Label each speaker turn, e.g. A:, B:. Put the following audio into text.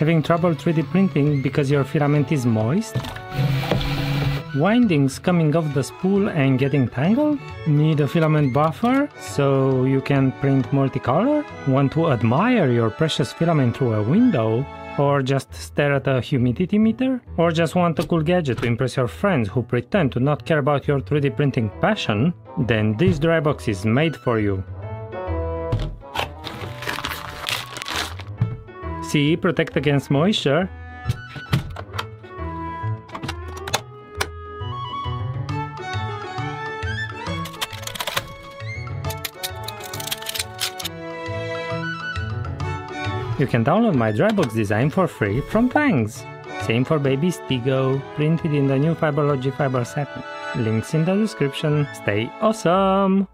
A: Having trouble 3D printing because your filament is moist? Windings coming off the spool and getting tangled? Need a filament buffer so you can print multicolor? Want to admire your precious filament through a window? Or just stare at a humidity meter? Or just want a cool gadget to impress your friends who pretend to not care about your 3D printing passion? Then this dry box is made for you. See, protect against moisture. You can download my Drybox design for free from Thangs. Same for Baby Stego, printed in the new Fiberlogy fiber satin. Links in the description. Stay awesome!